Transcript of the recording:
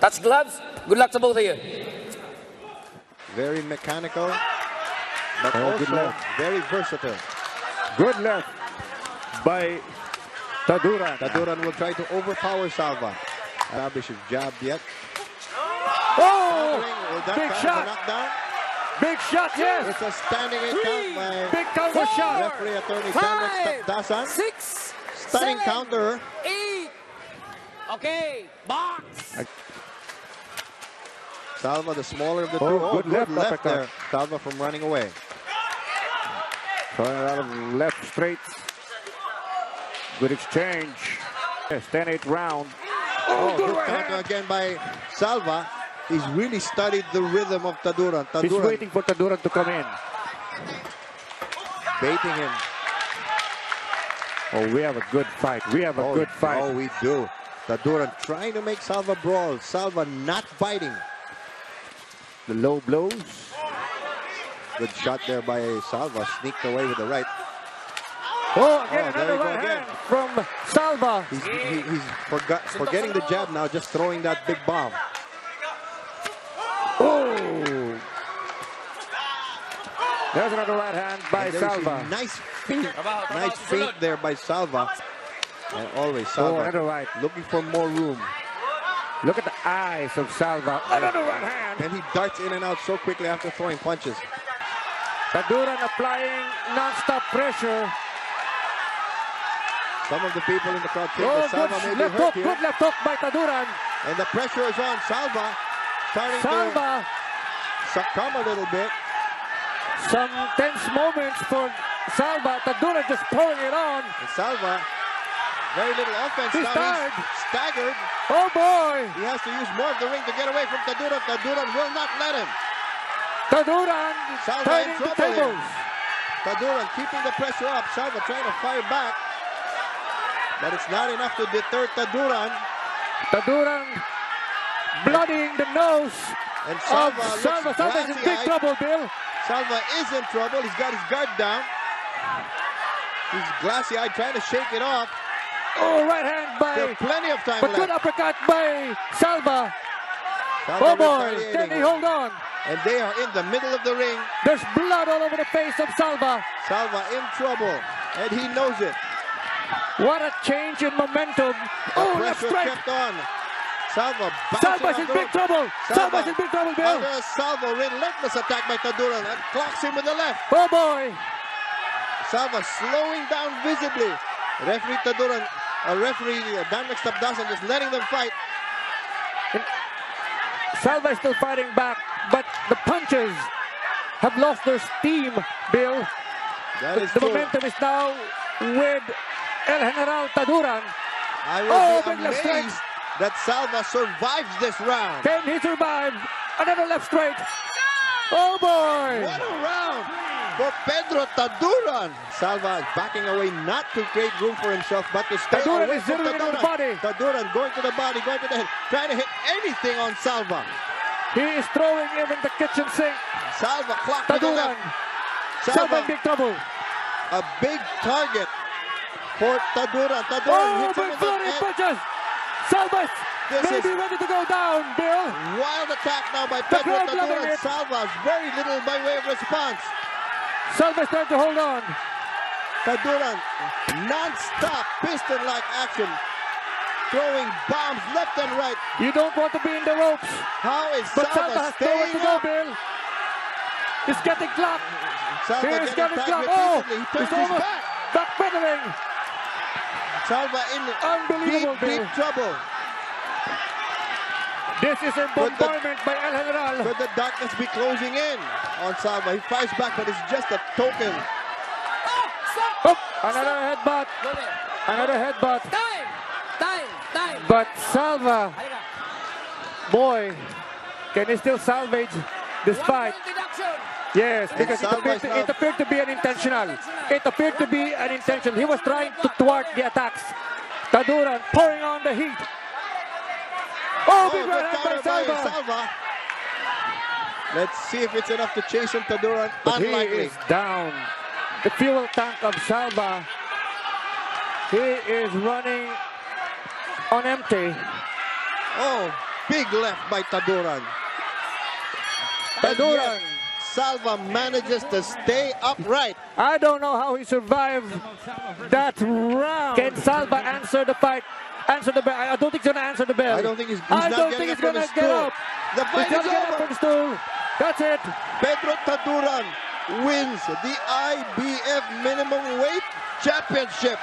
Touch gloves. Good luck to both of you. Very mechanical, but Oh, good also left. very versatile. Good left by Taduran. Taduran will try to overpower Salva. Arabish is jabbed yet. Oh! Will Big count as a shot. knockdown? Big shot, yes! It's a standing eight count by Big counter shot. referee attorney Five, Dasan. six, Stunning seven, counter. eight. Okay, box. Salva, the smaller of the Oh, two. Oh, good good, left left, there. Salva from running away. Throwing a lot of left straights. Good exchange. Yes, 10-8 round. Oh, oh, Good good right hand. again by Salva. He's really studied the rhythm of Taduran. He's Taduran waiting for Taduran to come in. baiting him. Oh, we have a good fight. We have a oh, good fight. Oh, we do. Taduran trying to make Salva brawl. Salva not biting. The low blows. Good shot there by Salva. Sneaked away with the right. Oh, oh again, Oh, there another go right again. hand from Salva. He's, he, he's forgot, forgetting the jab now, just throwing that big bomb. Oh! There's another right hand by And there you see Salva. Nice feet. Nice sunod. there by Salva. And always Oh, Salva another right. looking for more room. Look at the eyes of Salva. Another right hand. And he darts in and out so quickly after throwing punches. Taduran applying non-stop pressure. Some of the people in the crowd think Oh, that Salva good may be left hurt hook. here. Good left hook by Taduran. And the pressure is on Salva. Starting Salva. to succumb a little bit. Some tense moments for Salva. Taduran just pouring it on. And Salva, very little offense He's now. tired. He's staggered. Oh boy. He has to use more of the ring to get away from Taduran. Taduran will not let him. Taduran turning the tables. Taduran keeping the pressure up. Salva trying to fire back. But it's not enough to deter Taduran. Taduran bloodying the nose And of Salva Salva. Salva is in big trouble, Bill. Salva is in trouble. He's got his guard down. He's glassy-eyed trying to shake it off. Oh, right hand by... plenty of time But good uppercut by Salva. Salva Oh boy, can he hold on? And they are in the middle of the ring. There's blood all over the face of Salva. Salva in trouble. And he knows it. What a change in momentum. The Oh, left strike. kept on. Salva Salva's in big trouble. Salva Salva's in big trouble, Bill. Under Salva, relentless attack by Taduran and clocks him with the left. Oh boy. Salva slowing down visibly. Referee Taduran, uh, referee Dan Tapdasan just letting them fight. Salva is still fighting back, but the punches have lost their steam, Bill. That is The true. momentum is now with El General Taduran. I will Oh, be that Salva survives this round. Can he survive? Another left straight. Oh boy. What a round for Pedro Taduran. Salva is backing away not to create room for himself, but to stay Taduran away is from on the Taduran. body. Taduran going to the body, going to the head, trying to hit anything on Salva. He is throwing him in the kitchen sink. Salva the Taduran. left. Salva in big trouble. a big target for Taduran. Taduran Oh, hits him in the head. punches. Salva This may be ready to go down, Bill. Wild attack now by Pedro Taduran. Salva's very little by way of response. Salva's trying to hold on. Taduran, non-stop piston-like action, throwing bombs left and right. You don't want to be in the ropes. How is But Salva Salva nowhere to staying go? Bill. He's getting clocked. Salva He's getting getting clocked. Oh. He's almost back. backpedaling. Salva in Unbelievable, deep, Bill. deep trouble. This is a But the- by El General. Could the darkness be closing in on Salva? He fights back, but it's just a token. Oh, oh stop. Oh, another headbutt. Another headbutt. Time. Time. Time. But Salva, boy, can he still salvage this fight? Yes, because it appeared, to, it appeared to be an intentional. It appeared to be an intention. He was trying to thwart the attacks. Taduran pouring on the heat. Oh, Oh, big good right hand counter by by Salva. Salva. Let's see if it's enough to chase him, Taduran. But he is down. The fuel tank of Salva. He is running on empty. Oh, Big left by Taduran. Taduran. Salva manages to stay upright. I don't know how he survived that round. Can Salva answer the fight? Answer the bell. I don't think he's gonna answer the bell. I don't think he's, he's I don't think he's gonna get up. The He's fight gonna is get up over. from the stool. That's it. Pedro Taduran wins the IBF minimum weight championship